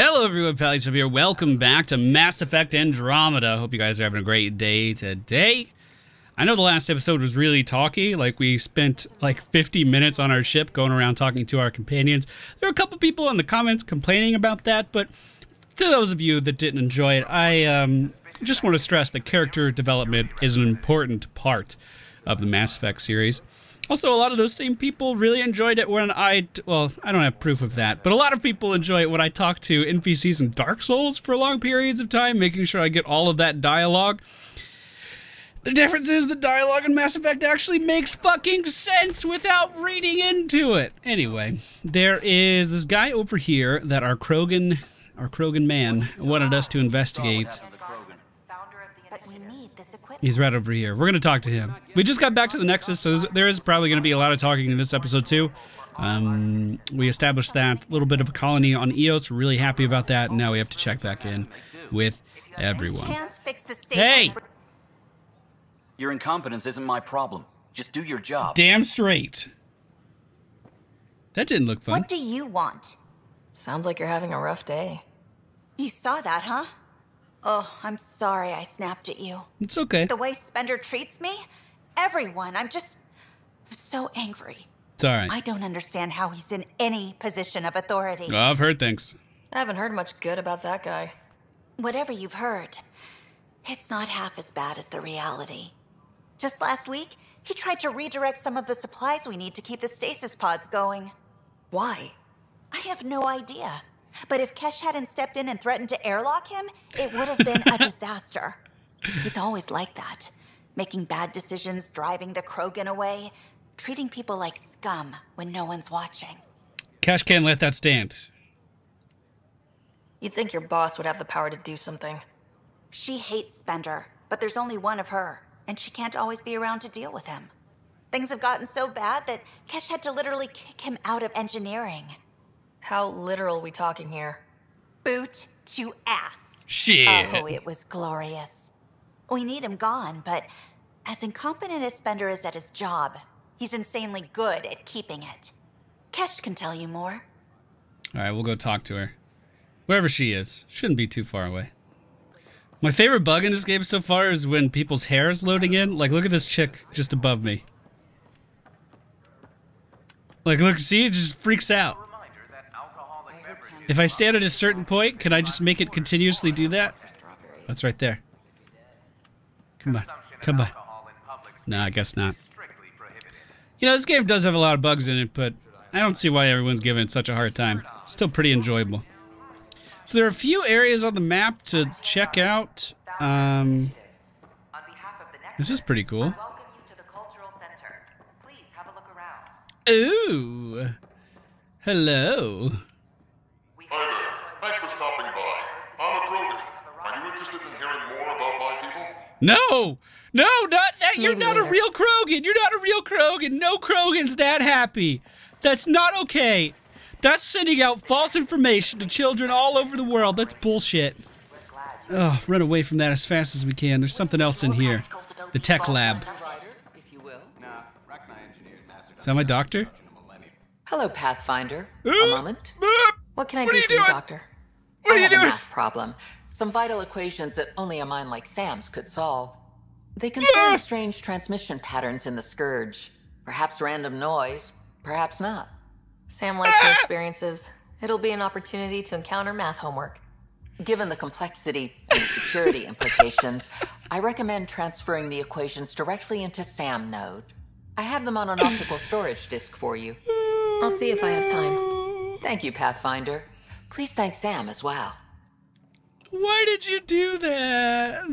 Hello, everyone. Pally here. Welcome back to Mass Effect Andromeda. Hope you guys are having a great day today. I know the last episode was really talky. Like, we spent like 50 minutes on our ship going around talking to our companions. There were a couple people in the comments complaining about that, but to those of you that didn't enjoy it, I um, just want to stress that character development is an important part of the Mass Effect series. Also, a lot of those same people really enjoyed it when I, well, I don't have proof of that, but a lot of people enjoy it when I talk to NPCs in Dark Souls for long periods of time, making sure I get all of that dialogue. The difference is the dialogue in Mass Effect actually makes fucking sense without reading into it. Anyway, there is this guy over here that our Krogan, our Krogan man wanted us to investigate. He's right over here. We're going to talk to him. We just got back to the Nexus, so there is probably going to be a lot of talking in this episode, too. Um, we established that. Little bit of a colony on Eos. We're really happy about that. And now we have to check back in with everyone. Hey! Your incompetence isn't my problem. Just do your job. Damn straight. That didn't look fun. What do you want? Sounds like you're having a rough day. You saw that, huh? Oh, I'm sorry I snapped at you. It's okay. The way Spender treats me? Everyone. I'm just I'm so angry. It's all right. I don't understand how he's in any position of authority. I've heard things. I haven't heard much good about that guy. Whatever you've heard, it's not half as bad as the reality. Just last week, he tried to redirect some of the supplies we need to keep the stasis pods going. Why? I have no idea. But if Kesh hadn't stepped in and threatened to airlock him, it would have been a disaster. He's always like that, making bad decisions, driving the Krogan away, treating people like scum when no one's watching. Kesh can't let that stand. You'd think your boss would have the power to do something. She hates Spender, but there's only one of her, and she can't always be around to deal with him. Things have gotten so bad that Kesh had to literally kick him out of engineering. How literal we talking here? Boot to ass. Shit. Oh, it was glorious. We need him gone, but as incompetent as Spender is at his job, he's insanely good at keeping it. Kesh can tell you more. All right, we'll go talk to her. Wherever she is. Shouldn't be too far away. My favorite bug in this game so far is when people's hair is loading in. Like, look at this chick just above me. Like, look, see? It just freaks out. If I stand at a certain point, can I just make it continuously do that? That's right there. Come on. Come on. No, I guess not. You know, this game does have a lot of bugs in it, but I don't see why everyone's giving it such a hard time. still pretty enjoyable. So there are a few areas on the map to check out. Um, this is pretty cool. Ooh. Hello. Hi there. Thanks for stopping by. I'm a Krogan. Are you interested in hearing more about my people? No, no, not that. You're Maybe not a real Krogan. You're not a real Krogan. No Krogan's that happy. That's not okay. That's sending out false information to children all over the world. That's bullshit. Oh, run away from that as fast as we can. There's something else in here. The tech lab. Is that my doctor? Hello, Pathfinder. A moment. What can I do for you. Doctor? What are I you have doing? a math problem. Some vital equations that only a mind like Sam's could solve. They Ah! concern strange transmission patterns in the Scourge. Perhaps random noise, perhaps not. Sam likes your experiences. It'll be an opportunity to encounter math homework. Given the complexity and security implications, I recommend transferring the equations directly into SAM node. I have them on an optical storage disk for you. I'll see if I have time. Thank you, Pathfinder. Please thank Sam as well. Why did you do that?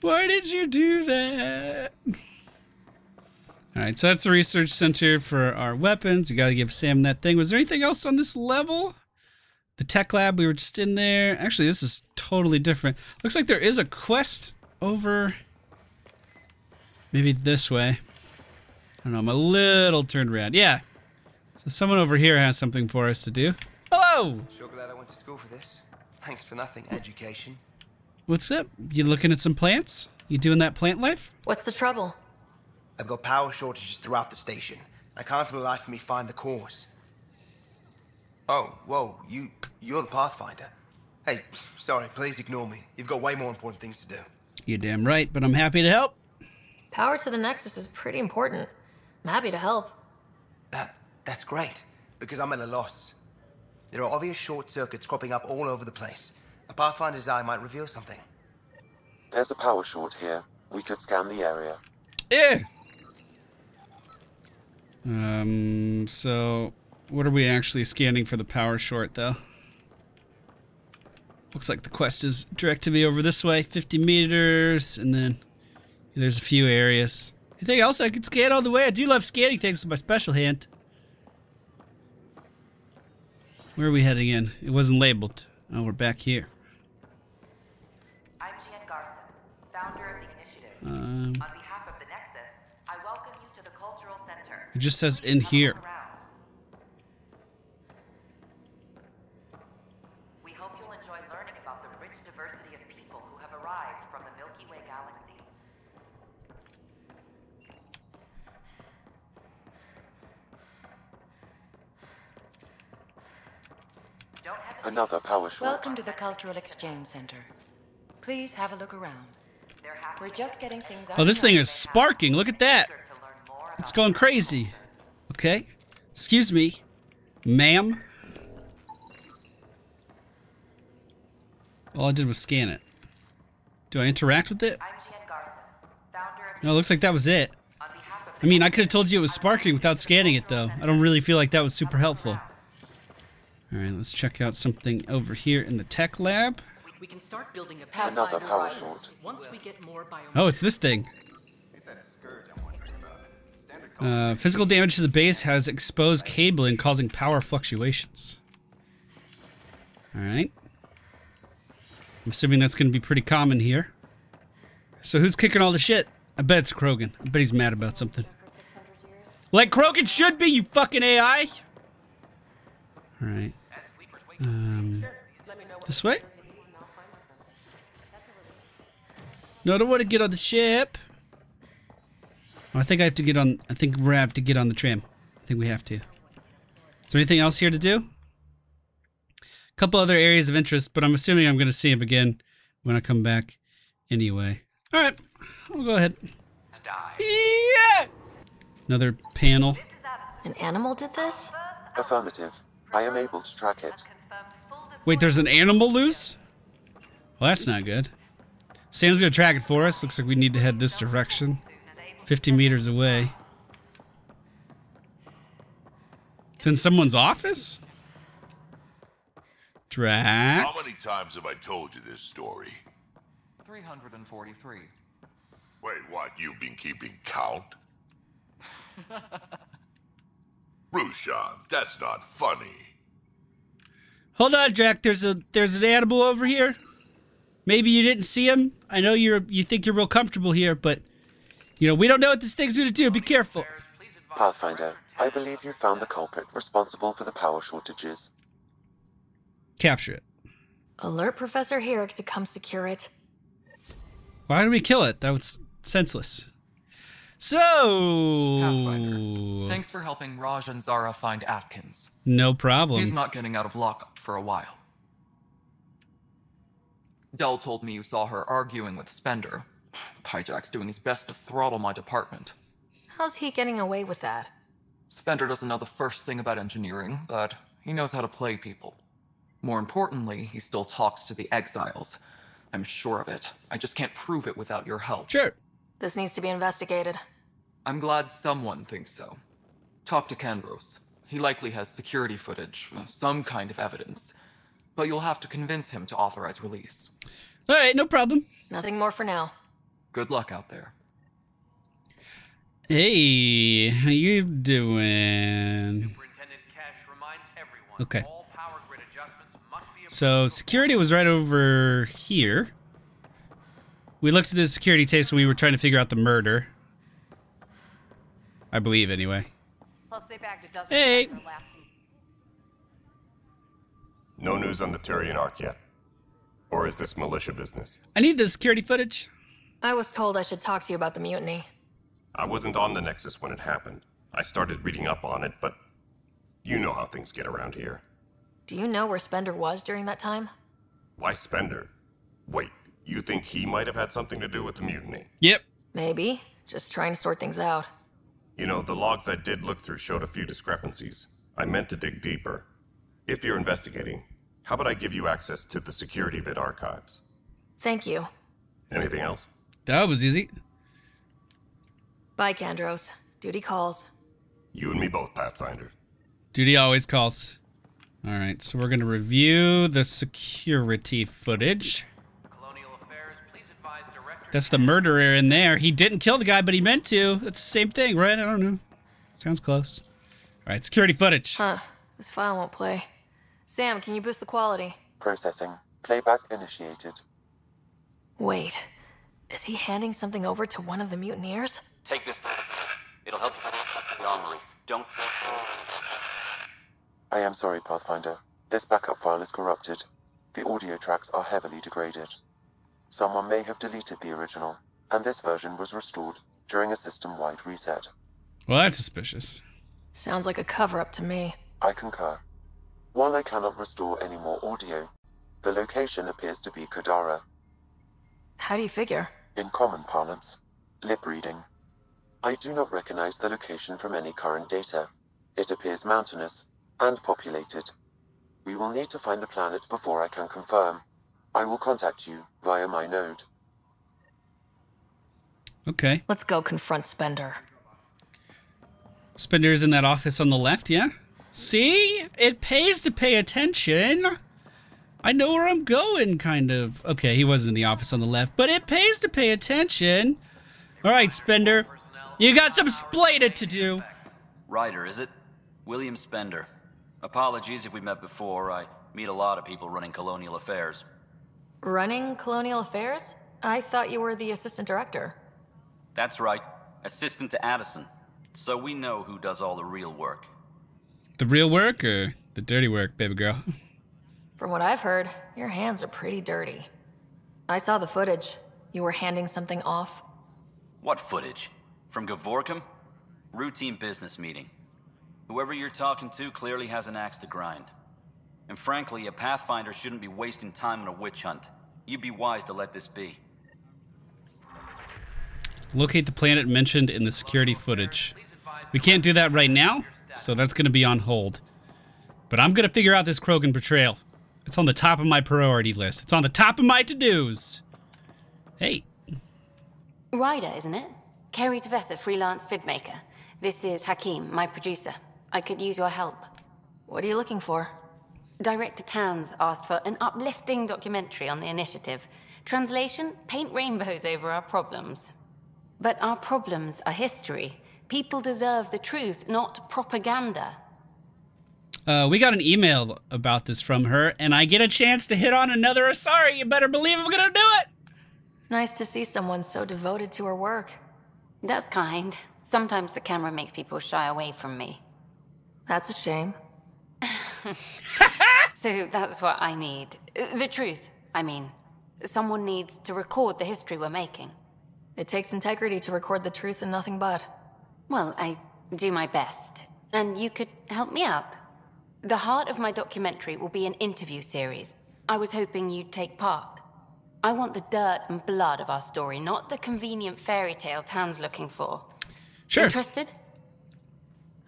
Why did you do that? All right, so that's the research center for our weapons. We got to give Sam that thing. Was there anything else on this level? The tech lab, we were just in there. Actually, this is totally different. Looks like there is a quest over maybe this way. I don't know, I'm a little turned around. Yeah. So someone over here has something for us to do. Hello! Sure glad I went to school for this. Thanks for nothing, education. What's up? You looking at some plants? You doing that plant life? What's the trouble? I've got power shortages throughout the station. I can't for the life of me find the cause. Oh, whoa, you, you're the Pathfinder. Hey, sorry, please ignore me. You've got way more important things to do. You're damn right, but I'm happy to help. Power to the Nexus is pretty important. I'm happy to help. That, that's great, because I'm at a loss. There are obvious short circuits cropping up all over the place. A Pathfinder's eye might reveal something. There's a power short here. We could scan the area. Eh. Um, so what are we actually scanning for the power short though? Looks like the quest is directing me over this way, 50 meters, and then there's a few areas. Anything else I could scan all the way? I do love scanning things with my special hand. Where are we heading in? It wasn't labeled. Oh, we're back here. I'm Jien Garson, founder of the initiative. Um, On behalf of the Nexus, I welcome you to the Cultural Center. it just says in here. We hope you'll enjoy learning about the rich diversity of people who have arrived from the Milky Way galaxy. Don't hesitate. Another power short. Welcome to the Cultural Exchange Center. Please have a look around. We're just getting things Oh, this thing is sparking. Look at that. to learn more It's going crazy. Okay. Excuse me, ma'am. All I did was scan it. Do I interact with it? I'm Jien Garson, founder of No, it looks like that was it. on behalf of I mean, I could have told you it was sparking without scanning it, though. I don't really feel like that was super helpful. All right, let's check out something over here in the tech lab. We can start building a Another power rifle short. once we get more biometrics. Oh, it's this thing. Uh, physical damage to the base has exposed cabling causing power fluctuations. Alright. I'm assuming that's going to be pretty common here. So who's kicking all the shit? I bet it's Krogan. I bet he's mad about something. Like Krogan should be, you fucking AI! Alright. Um, this way? No, I don't want to get on the ship. I think I have to get on. I think we have to get on the tram. I think we have to. Is there anything else here to do? A couple other areas of interest, but I'm assuming I'm going to see him again when I come back anyway. All right, I'll go ahead. Yeah! Another panel. An animal did this? Affirmative. I am able to track it. Wait, there's an animal loose? Well, that's not good. Sam's going to track it for us. Looks like we need to head this direction. 50 meters away. It's in someone's office? Track. How many times have I told you this story? 343. Wait, what? You've been keeping count? Rushan, that's not funny. Hold on, Jack. There's a there's an animal over here. Maybe you didn't see him. I know you're you think you're real comfortable here, but you know we don't know what this thing's gonna do. Be careful. Pathfinder, I believe you found the culprit responsible for the power shortages. Capture it. Alert Professor Herrick to come secure it. Why did we kill it? That was senseless. So Pathfinder, thanks for helping Raj and Zara find Atkins. no problem. He's not getting out of lockup for a while. Dell told me you saw her arguing with Spender. Pyjack's doing his best to throttle my department. How's he getting away with that? Spender doesn't know the first thing about engineering, but he knows how to play people. More importantly, he still talks to the exiles. I'm sure of it. I just can't prove it without your help. Sure. This needs to be investigated. I'm glad someone thinks so. Talk to Kandros. He likely has security footage, uh, some kind of evidence. But you'll have to convince him to authorize release. All right, no problem. Nothing more for now. Good luck out there. Hey, how you doing? Okay. So security was right over here. We looked at the security tapes when we were trying to figure out the murder. I believe, anyway. Plus, they bagged a dozen Hey. after last No news on the Turian Ark yet? Or is this militia business? I need the security footage. I was told I should talk to you about the mutiny. I wasn't on the Nexus when it happened. I started reading up on it, but you know how things get around here. Do you know where Spender was during that time? Why Spender? Wait, you think he might have had something to do with the mutiny? Yep. Maybe. Just trying to sort things out. You know, the logs I did look through showed a few discrepancies. I meant to dig deeper. If you're investigating, how about I give you access to the security vid archives? Thank you. Anything else? That was easy. Bye, Kandros. Duty calls. You and me both, Pathfinder. Duty always calls. All right, so we're going to review the security footage. That's the murderer in there. He didn't kill the guy, but he meant to. That's the same thing, right? I don't know. Sounds close. All right, security footage. Huh. This file won't play. Sam, can you boost the quality? Processing. Playback initiated. Wait. Is he handing something over to one of the mutineers? Take this. It'll help the armory. Don't. I am sorry, Pathfinder. This backup file is corrupted. The audio tracks are heavily degraded. Someone may have deleted the original, and this version was restored during a system-wide reset. Well, that's suspicious. Sounds like a cover-up to me. I concur. While I cannot restore any more audio, the location appears to be Kadara. How do you figure? In common parlance, lip reading. I do not recognize the location from any current data. It appears mountainous and populated. We will need to find the planet before I can confirm. I will contact you via my node. Okay. Let's go confront Spender. Spender's in that office on the left, yeah? See? It pays to pay attention. I know where I'm going, kind of. Okay, he wasn't in the office on the left, but it pays to pay attention. All right, Spender. You got some splaining to do. Ryder, is it? William Spender. Apologies if we met before. I meet a lot of people running colonial affairs. Running Colonial Affairs? I thought you were the assistant director. That's right. Assistant to Addison. So we know who does all the real work. The real work or the dirty work, baby girl? From what I've heard, your hands are pretty dirty. I saw the footage. You were handing something off. What footage? From Gavorkum? Routine business meeting. Whoever you're talking to clearly has an axe to grind. And frankly, a Pathfinder shouldn't be wasting time on a witch hunt. You'd be wise to let this be. Locate the planet mentioned in the security footage. We can't do that right now, so that's going to be on hold. But I'm going to figure out this Krogan betrayal. It's on the top of my priority list. It's on the top of my to-dos. Hey. Ryder, isn't it? Keri T'Vessa, freelance vidmaker. This is Hakim, my producer. I could use your help. What are you looking for? Director Tans asked for an uplifting documentary on the initiative. Translation paint rainbows over our problems. But our problems are history. People deserve the truth, not propaganda. Uh, we got an email about this from her, and I get a chance to hit on another Asari. You better believe I'm gonna do it. Nice to see someone so devoted to her work. That's kind. Sometimes the camera makes people shy away from me. That's a shame. so that's what I need. Uh, the truth, I mean. Someone needs to record the history we're making. It takes integrity to record the truth and nothing but. Well, I do my best. And you could help me out. The heart of my documentary will be an interview series. I was hoping you'd take part. I want the dirt and blood of our story, not the convenient fairy tale Tann's looking for. Sure. Interested?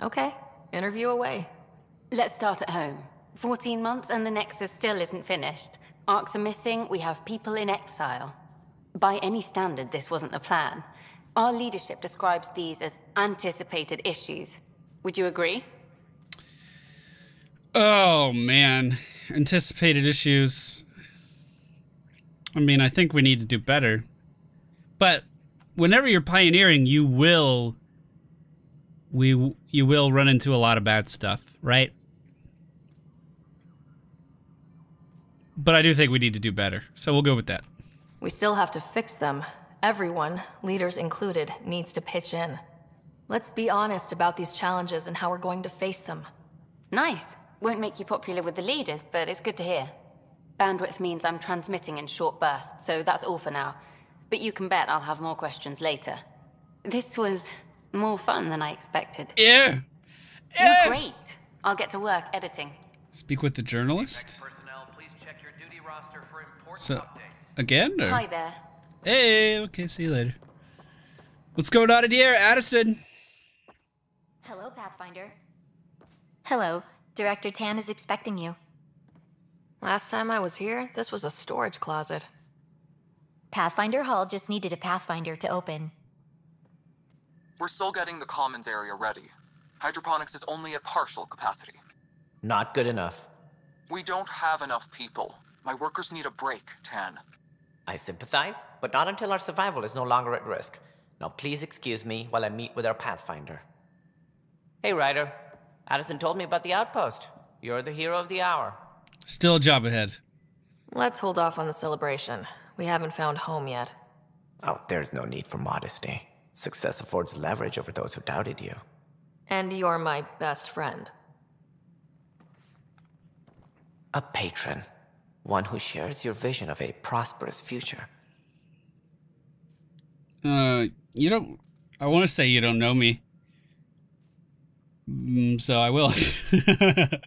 Okay. Interview away. Let's start at home. 14 months and the Nexus still isn't finished. Arks are missing, we have people in exile. By any standard, this wasn't the plan. Our leadership describes these as anticipated issues. Would you agree? Oh, man. Anticipated issues. I mean, I think we need to do better. But whenever you're pioneering, you will we you will run into a lot of bad stuff, right? But I do think we need to do better. So we'll go with that. We still have to fix them. Everyone, leaders included, needs to pitch in. Let's be honest about these challenges and how we're going to face them. Nice. Won't make you popular with the leaders, but it's good to hear. Bandwidth means I'm transmitting in short bursts, so that's all for now. But you can bet I'll have more questions later. This was more fun than I expected. Yeah. You're great. I'll get to work editing. Speak with the journalist. So, again? Or? Hi there. Hey, okay, see you later. What's going on in here, Addison? Hello, Pathfinder. Hello. Director Tann is expecting you. Last time I was here, this was a storage closet. Pathfinder Hall just needed a Pathfinder to open. We're still getting the commons area ready. Hydroponics is only at partial capacity. Not good enough. We don't have enough people. My workers need a break, Tann. I sympathize, but not until our survival is no longer at risk. Now please excuse me while I meet with our Pathfinder. Hey, Ryder. Addison told me about the outpost. You're the hero of the hour. Still a job ahead. Let's hold off on the celebration. We haven't found home yet. Oh, there's no need for modesty. Success affords leverage over those who doubted you. And you're my best friend. A patron. One who shares your vision of a prosperous future. Uh, you don't. I want to say you don't know me. Mm, so I will.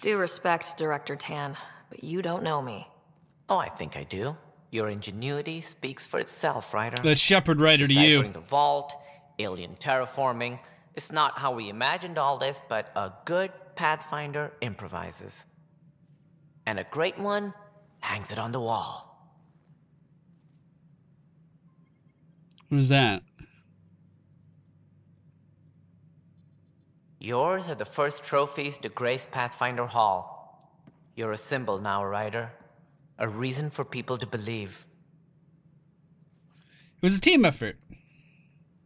Do respect Director Tann, but you don't know me. Oh, I think I do. Your ingenuity speaks for itself, Ryder. Let's shepherd Ryder to you. Deciphering the vault, alien terraforming. It's not how we imagined all this, but a good Pathfinder improvises. And a great one hangs it on the wall. Who's that? Yours are the first trophies to grace Pathfinder Hall. You're a symbol now, Ryder. A reason for people to believe. It was a team effort.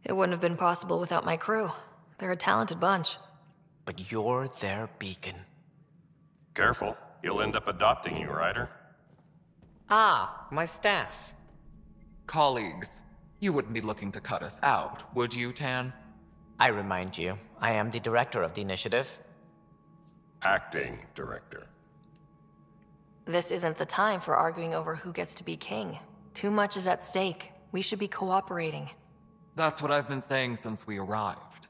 It wouldn't have been possible without my crew. They're a talented bunch. But you're their beacon. Careful. He'll end up adopting you, Ryder. Ah, my staff. Colleagues, you wouldn't be looking to cut us out, would you, Tann? I remind you, I am the director of the initiative. Acting director. This isn't the time for arguing over who gets to be king. Too much is at stake. We should be cooperating. That's what I've been saying since we arrived.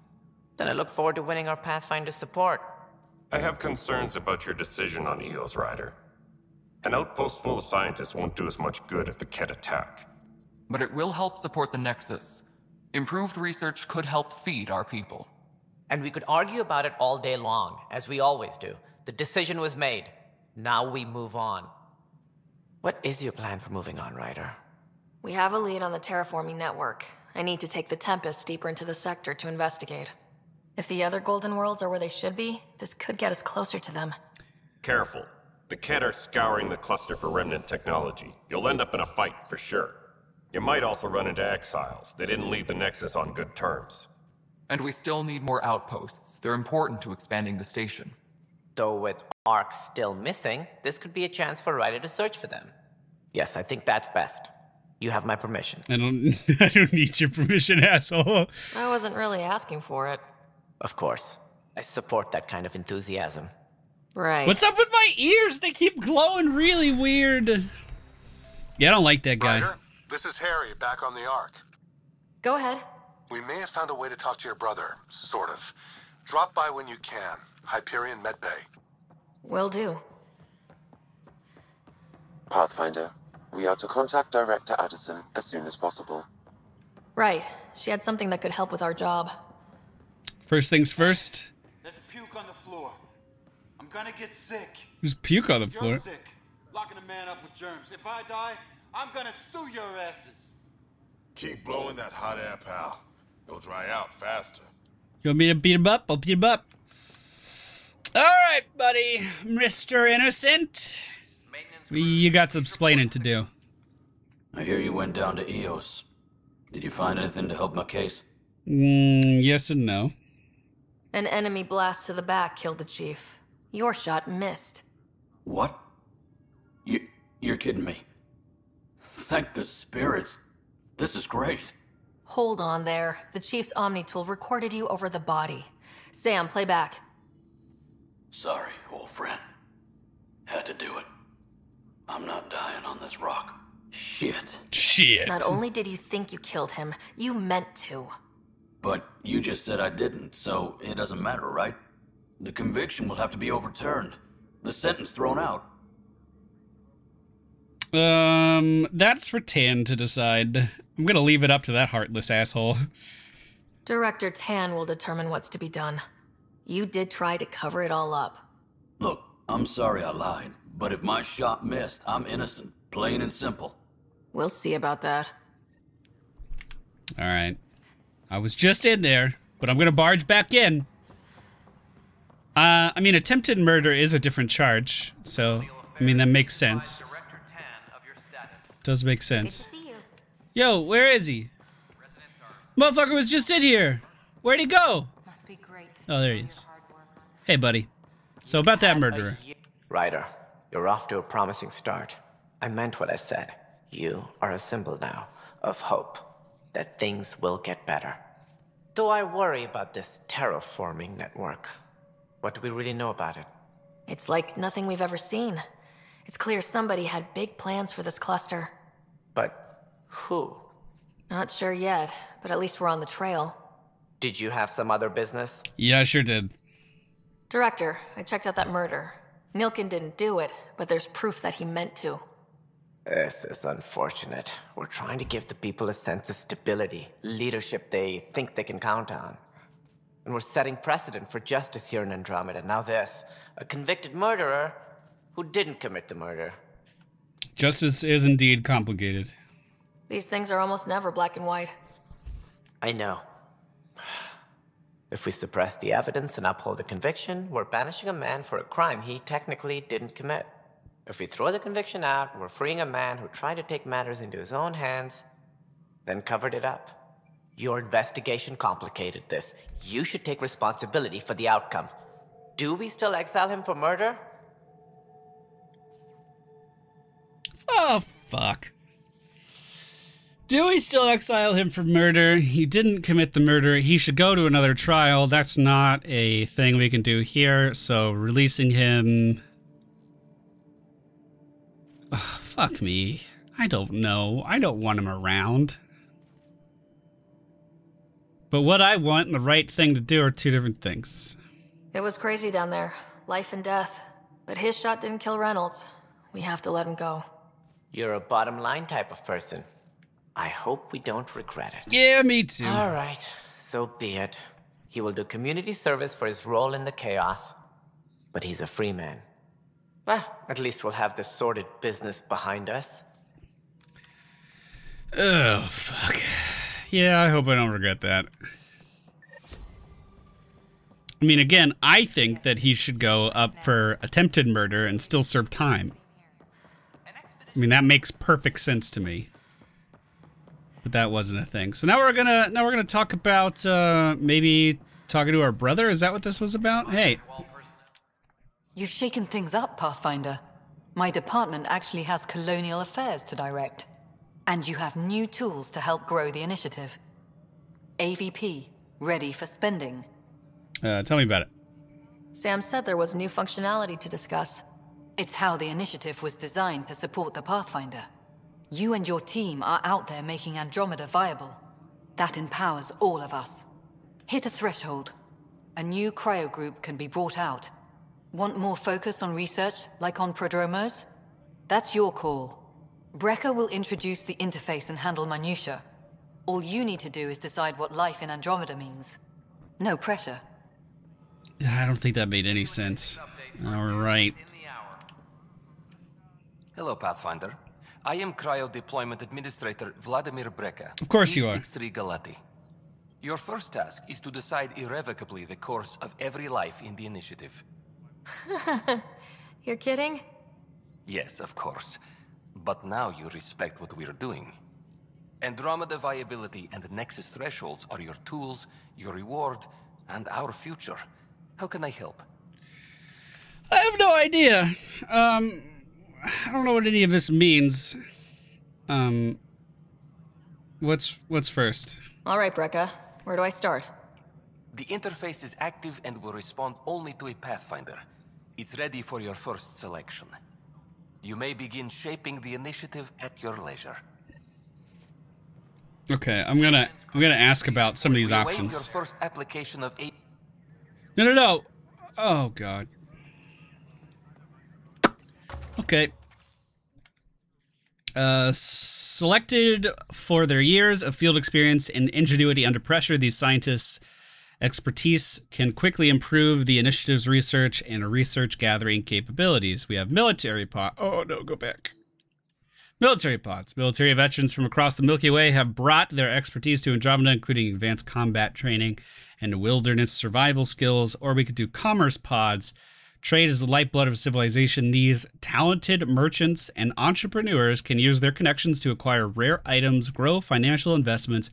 Then I look forward to winning our Pathfinder support. I have concerns about your decision on Eos, Ryder. An outpost full of scientists won't do us much good if the Kett attack. But it will help support the Nexus. Improved research could help feed our people. And we could argue about it all day long, as we always do. The decision was made. Now we move on. What is your plan for moving on, Ryder? We have a lead on the terraforming network. I need to take the Tempest deeper into the sector to investigate. If the other Golden Worlds are where they should be, this could get us closer to them. Careful. The Kett are scouring the cluster for remnant technology. You'll end up in a fight for sure. You might also run into exiles. They didn't leave the Nexus on good terms. And we still need more outposts. They're important to expanding the station. Though with Ark still missing, this could be a chance for Ryder to search for them. Yes, I think that's best. You have my permission. I don't. I don't need your permission, asshole. I wasn't really asking for it. Of course. I support that kind of enthusiasm. Right. What's up with my ears? They keep glowing really weird. Yeah, I don't like that guy. Ryder, this is Harry back on the Ark. Go ahead. We may have found a way to talk to your brother, sort of. Drop by when you can. Hyperion Medbay. Will do. Pathfinder, we are to contact Director Addison as soon as possible. Right. She had something that could help with our job. First things first. There's puke on the floor. I'm gonna get sick. There's puke on the You're floor. sick. Locking a man up with germs. If I die, I'm gonna sue your asses. Keep blowing that hot air, pal. It'll dry out faster. You want me to beat him up? I'll beat him up. All right, buddy, Mister Innocent. We, you got some explaining to do. I hear you went down to Eos. Did you find anything to help my case? Mm, yes and no. An enemy blast to the back killed the chief. Your shot missed. What? You, you're kidding me. Thank the spirits. This is great. Hold on there. The chief's Omni tool recorded you over the body. Sam, play back. Sorry, old friend. Had to do it. I'm not dying on this rock. Shit. Shit. Not only did you think you killed him, you meant to. But you just said I didn't, so it doesn't matter, right? The conviction will have to be overturned. The sentence thrown out. Um, that's for Tann to decide. I'm gonna leave it up to that heartless asshole. Director Tann will determine what's to be done. You did try to cover it all up. Look, I'm sorry I lied, but if my shot missed, I'm innocent. Plain and simple. We'll see about that. All right. I was just in there, but I'm gonna barge back in. Uh, I mean, attempted murder is a different charge, so I mean that makes sense. Does make sense. Yo, where is he? Motherfucker was just in here. Where'd he go? Must be great. Oh, there he is. Hey, buddy. So about that murderer. Ryder, you're off to a promising start. I meant what I said. You are a symbol now of hope that things will get better. Though I worry about this terraforming network. What do we really know about it? It's like nothing we've ever seen. It's clear somebody had big plans for this cluster. But who? Not sure yet, but at least we're on the trail. Did you have some other business? Yeah, I sure did. Director, I checked out that murder. Nilken didn't do it, but there's proof that he meant to. This is unfortunate. We're trying to give the people a sense of stability, leadership they think they can count on. And we're setting precedent for justice here in Andromeda. Now this, a convicted murderer who didn't commit the murder. Justice is indeed complicated. These things are almost never black and white. I know. If we suppress the evidence and uphold the conviction, we're banishing a man for a crime he technically didn't commit. If we throw the conviction out, we're freeing a man who tried to take matters into his own hands, then covered it up. Your investigation complicated this. You should take responsibility for the outcome. Do we still exile him for murder? Oh, fuck. Do we still exile him for murder? He didn't commit the murder. He should go to another trial. That's not a thing we can do here. So releasing him. Ugh, fuck me. I don't know. I don't want him around. But what I want and the right thing to do are two different things. It was crazy down there. Life and death. But his shot didn't kill Reynolds. We have to let him go. You're a bottom line type of person. I hope we don't regret it. Yeah, me too. All right, so be it. He will do community service for his role in the chaos. But he's a free man. Well, at least we'll have the sordid business behind us. Oh, fuck. Yeah, I hope I don't regret that. I mean, again, I think that he should go up for attempted murder and still serve time. I mean, that makes perfect sense to me. But that wasn't a thing. So now we're gonna now we're gonna talk about uh, maybe talking to our brother. Is that what this was about? Hey, You've shaken things up, Pathfinder. My department actually has colonial affairs to direct. And you have new tools to help grow the initiative. AVP, ready for spending. uh, tell me about it. Sam said there was new functionality to discuss. It's how the initiative was designed to support the Pathfinder. You and your team are out there making Andromeda viable. That empowers all of us. Hit a threshold. A new cryo group can be brought out. Want more focus on research, like on Prodromos? That's your call. Brecker will introduce the interface and handle minutia. All you need to do is decide what life in Andromeda means. No pressure. I don't think that made any sense. All right. Hello, Pathfinder. I am Cryo Deployment Administrator Vladimir Brecker. Of course you are. C63 Galati. Your first task is to decide irrevocably the course of every life in the initiative. You're kidding? Yes, of course. But now you respect what we're doing. Andromeda viability and the Nexus thresholds are your tools, your reward, and our future. How can I help? I have no idea. Um, I don't know what any of this means. Um, what's what's first? All right, Brecker. Where do I start? The interface is active and will respond only to a Pathfinder. It's ready for your first selection. You may begin shaping the initiative at your leisure. Okay, I'm gonna I'm gonna ask about some of these We options. your first application of eight. No, no, no. Oh god. Okay. Uh, selected for their years of field experience and ingenuity under pressure, these scientists' expertise can quickly improve the initiative's research and research gathering capabilities. We have military pod. Oh no, go back. Military pods. Military veterans from across the Milky Way have brought their expertise to Andromeda, including advanced combat training and wilderness survival skills. Or we could do commerce pods. Trade is the lifeblood of civilization. These talented merchants and entrepreneurs can use their connections to acquire rare items, grow financial investments,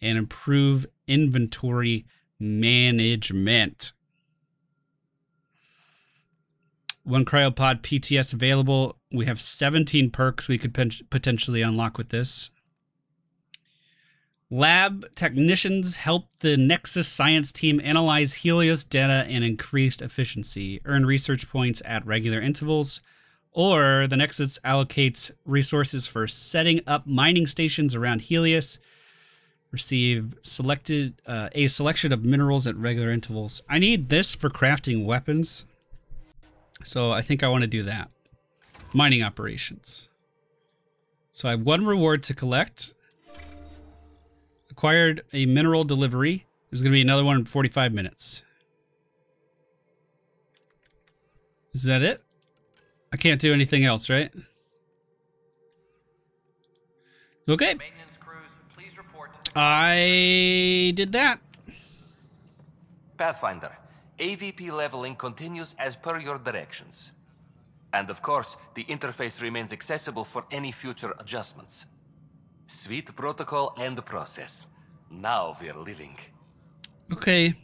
and improve inventory management. One cryopod PTS available. We have 17 perks we could potentially unlock with this. Lab technicians help the Nexus science team analyze Heleus data and increased efficiency. Earn research points at regular intervals. Or the Nexus allocates resources for setting up mining stations around Heleus. Receive selected uh, a selection of minerals at regular intervals. I need this for crafting weapons. So I think I want to do that. Mining operations. So I have one reward to collect. Acquired a mineral delivery. There's going to be another one in 45 minutes. Is that it? I can't do anything else, right? Okay. I did that. Pathfinder, AVP leveling continues as per your directions. And of course, the interface remains accessible for any future adjustments. Sweet protocol and process. Now we're living. Okay.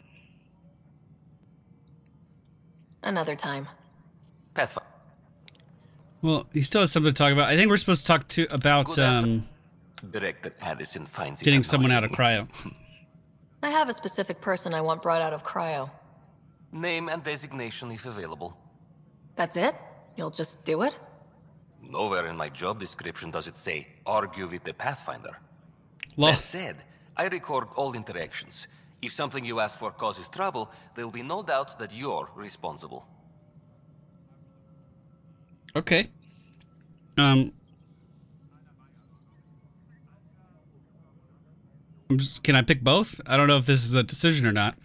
Another time. Pathfinder. Well, he still has something to talk about. I think we're supposed to talk to about um, Director Addison finds getting someone out of cryo. I have a specific person I want brought out of cryo. Name and designation if available. That's it? You'll just do it? Nowhere in my job description does it say, argue with the Pathfinder. Well, that said, I record all interactions. If something you ask for causes trouble, there will be no doubt that you're responsible. Okay. Um. I'm just, can I pick both? I don't know if this is a decision or not.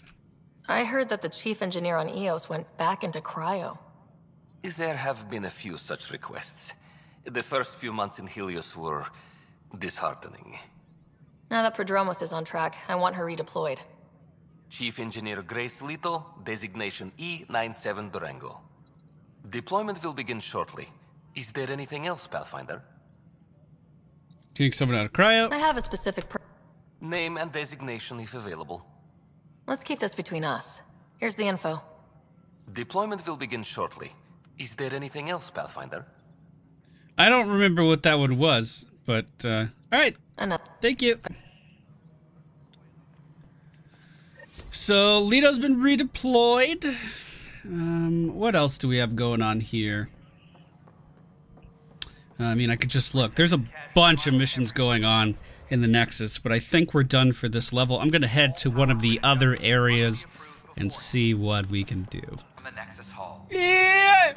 I heard that the chief engineer on Eos went back into cryo. There have been a few such requests. The first few months in Heleus were disheartening. Now that Prodromos is on track, I want her redeployed. Chief Engineer Grace Lito, designation E97 Durango. Deployment will begin shortly. Is there anything else, Pathfinder? Getting someone out of cryo. I have a specific per- Name and designation if available. Let's keep this between us. Here's the info. Deployment will begin shortly. Is there anything else, Pathfinder? I don't remember what that one was, but uh, all right. Enough. Thank you. So Lito's been redeployed. Um, what else do we have going on here? I mean, I could just look. There's a bunch of missions going on in the Nexus, but I think we're done for this level. I'm going to head to one of the other areas and see what we can do. The Yeah!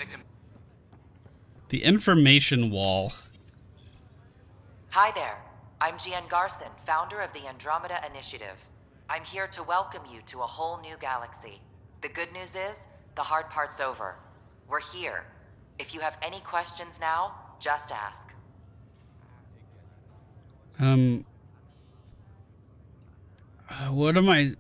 The information wall. Hi there. I'm Jien Garson, founder of the Andromeda Initiative. I'm here to welcome you to a whole new galaxy. The good news is, the hard part's over. We're here. If you have any questions now, just ask. Um. What am I?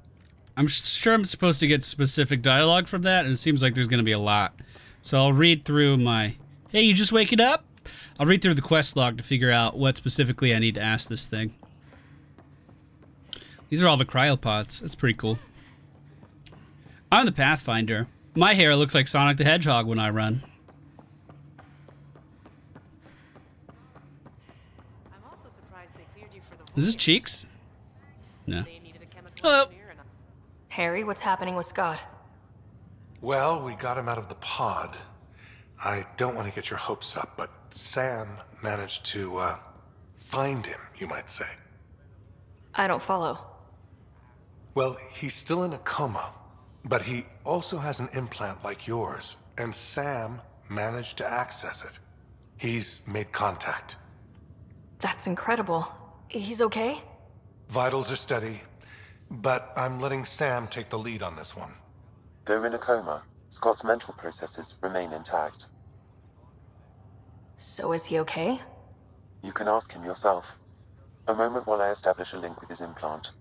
I'm sure I'm supposed to get specific dialogue from that, and it seems like there's going to be a lot. So I'll read through my. Hey, you just waking up? I'll read through the quest log to figure out what specifically I need to ask this thing. These are all the cryopods. That's pretty cool. I'm the Pathfinder. My hair looks like Sonic the Hedgehog when I run. Is this Cheeks? No. Hello. Harry, what's happening with Scott? Well, we got him out of the pod. I don't want to get your hopes up, but Sam managed to, uh, find him, you might say. I don't follow. Well, he's still in a coma, but he also has an implant like yours, and Sam managed to access it. He's made contact. That's incredible. He's okay? Vitals are steady, but I'm letting Sam take the lead on this one. Though in a coma, Scott's mental processes remain intact. So is he okay? You can ask him yourself. A moment while I establish a link with his implant.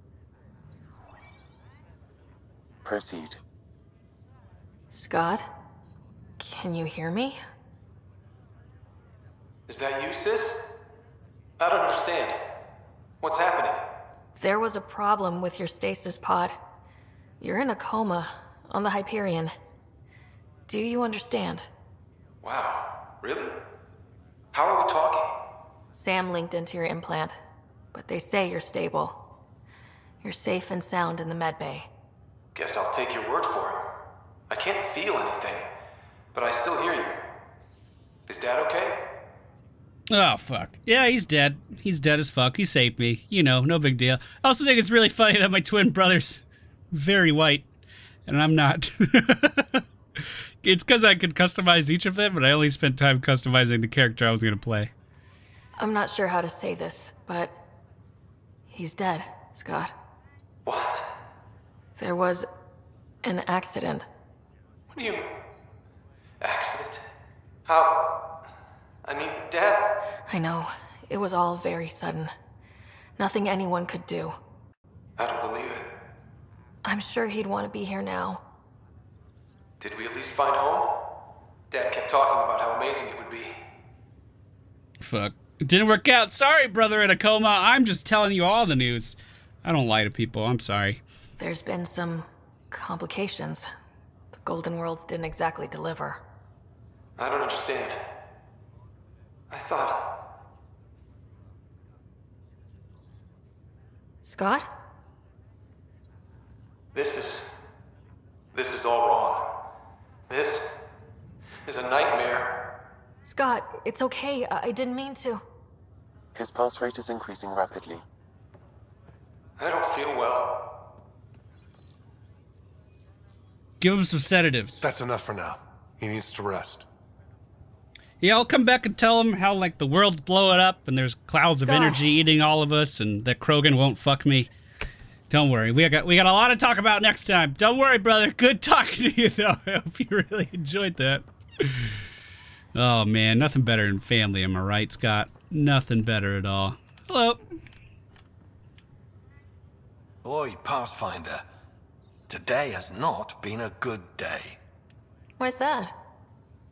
Proceed. Scott? Can you hear me? Is that you, sis? I don't understand. What's happening? There was a problem with your stasis pod. You're in a coma on the Hyperion. Do you understand? Wow, really? How are we talking? Sam linked into your implant, but they say you're stable. You're safe and sound in the medbay. Guess I'll take your word for it. I can't feel anything, but I still hear you. Is Dad okay? Oh, fuck. Yeah, he's dead. He's dead as fuck. He saved me. You know, no big deal. I also think it's really funny that my twin brother's very white, and I'm not. it's because I could customize each of them, but I only spent time customizing the character I was going to play. I'm not sure how to say this, but he's dead, Scott. What? There was an accident. What do you. accident? How. I mean, Dad. I know. It was all very sudden. Nothing anyone could do. I don't believe it. I'm sure he'd want to be here now. Did we at least find home? Dad kept talking about how amazing it would be. Fuck. It didn't work out. Sorry, brother in a coma. I'm just telling you all the news. I don't lie to people. I'm sorry. There's been some complications. The Golden Worlds didn't exactly deliver. I don't understand. I thought. Scott? This is. This is all wrong. This is a nightmare. Scott, it's okay. I, I didn't mean to. His pulse rate is increasing rapidly. I don't feel well. Give him some sedatives. That's enough for now. He needs to rest. Yeah, I'll come back and tell him how like the world's blowing up and there's clouds of Scott. energy eating all of us and that Krogan won't fuck me. Don't worry, we got we got a lot to talk about next time. Don't worry, brother. Good talking to you though. I hope you really enjoyed that. Oh man, nothing better than family, am I right, Scott? Nothing better at all. Hello. Boy, Pathfinder, today has not been a good day. Why's that?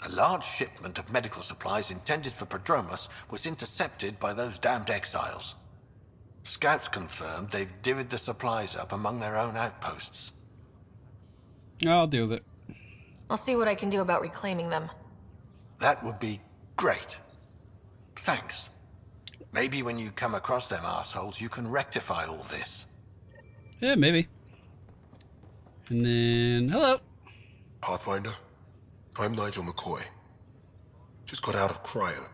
A large shipment of medical supplies intended for Prodromos was intercepted by those damned exiles. Scouts confirmed they've divvied the supplies up among their own outposts. I'll deal with it. I'll see what I can do about reclaiming them. That would be great. Thanks. Maybe when you come across them assholes, you can rectify all this. Yeah, maybe. And then, hello. Pathfinder, I'm Nigel McCoy. Just got out of cryo.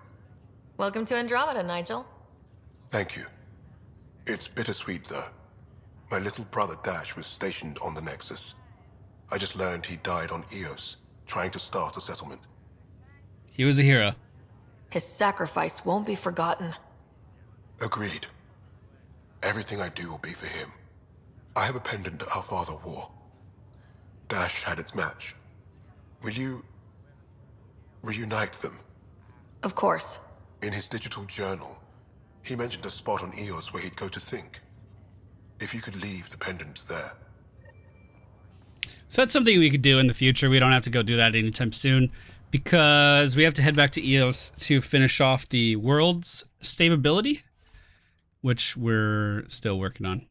Welcome to Andromeda, Nigel. Thank you. It's bittersweet, though. My little brother Dash was stationed on the Nexus. I just learned he died on Eos, trying to start a settlement. He was a hero. His sacrifice won't be forgotten. Agreed. Everything I do will be for him. I have a pendant our father wore. Dash had its match. Will you reunite them? Of course. In his digital journal, he mentioned a spot on Eos where he'd go to think. If you could leave the pendant there. So that's something we could do in the future. We don't have to go do that anytime soon because we have to head back to EOS to finish off the world's stability, which we're still working on.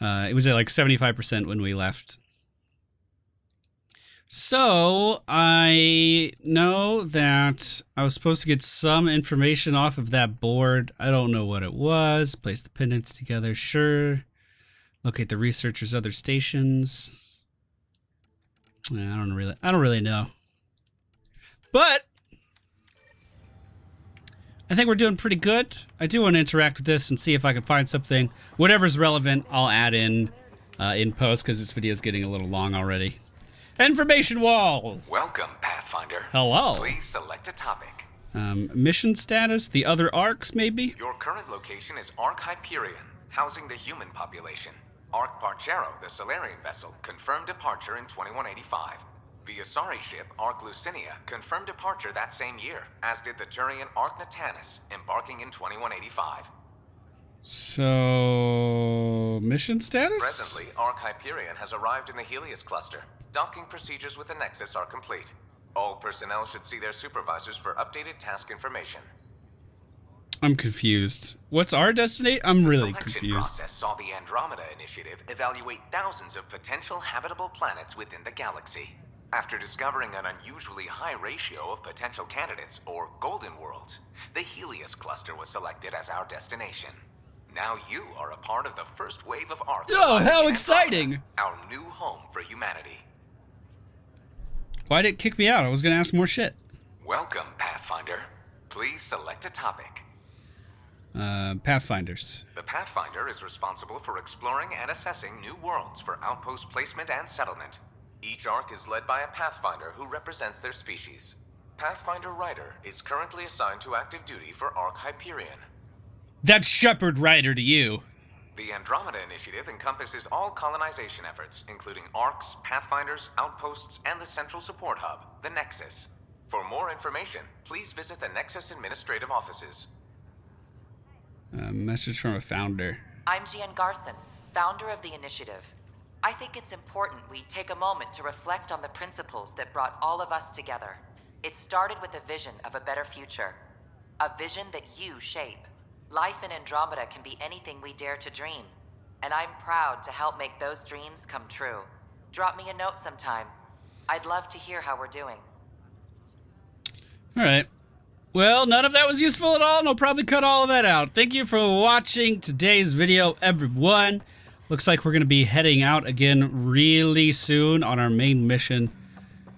Uh, it was at like 75% when we left. So I know that I was supposed to get some information off of that board. I don't know what it was. Place the pendants together, sure. Locate the researchers' other stations. I don't really I don't really know. But I think we're doing pretty good. I do want to interact with this and see if I can find something. Whatever's relevant, I'll add in uh, in post because this video is getting a little long already. Information wall. Welcome, Pathfinder. Hello. Please select a topic. Um, mission status, the other Arks, maybe? Your current location is Ark Hyperion, housing the human population. Ark Paarchero, the salarian vessel, confirmed departure in 2185. The Asari ship, Ark Leusinia, confirmed departure that same year, as did the Turian Ark Natanus, embarking in 2185. So, mission status? Presently, Ark Hyperion has arrived in the Heleus cluster. Docking procedures with the Nexus are complete. All personnel should see their supervisors for updated task information. I'm confused. What's our destination? I'm really Selection confused. process saw the Andromeda Initiative evaluate thousands of potential habitable planets within the galaxy. After discovering an unusually high ratio of potential candidates, or golden worlds, the Heleus cluster was selected as our destination. Now you are a part of the first wave of Ark. Oh, how exciting! Our new home for humanity. Why did it kick me out? I was going to ask more shit. Welcome, Pathfinder. Please select a topic. Uh, Pathfinders. The Pathfinder is responsible for exploring and assessing new worlds for outpost placement and settlement. Each Ark is led by a Pathfinder who represents their species. Pathfinder Ryder is currently assigned to active duty for Ark Hyperion. That's Shepard Ryder to you. The Andromeda Initiative encompasses all colonization efforts, including Arks, pathfinders, outposts, and the central support hub, the Nexus. For more information, please visit the Nexus administrative offices. A message from a founder. I'm Jien Garson, founder of the initiative. I think it's important we take a moment to reflect on the principles that brought all of us together. It started with a vision of a better future, a vision that you shape. Life in Andromeda can be anything we dare to dream, and I'm proud to help make those dreams come true. Drop me a note sometime. I'd love to hear how we're doing. All right. Well, none of that was useful at all, and I'll probably cut all of that out. Thank you for watching today's video, everyone. Looks like we're going to be heading out again really soon on our main mission.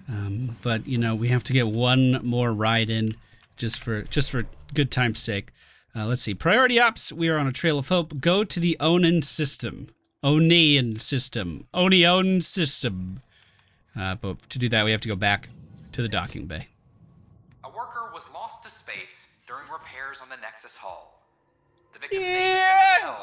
Um, but, you know, we have to get one more ride in just for just for good time's sake. Uh, let's see. Priority ops. We are on a trail of hope. Go to the Onan system. Onion system. Onion system. Uh, but to do that, we have to go back to the docking bay. A worker was lost to space during repairs on the Nexus hull. The victim's name has been withheld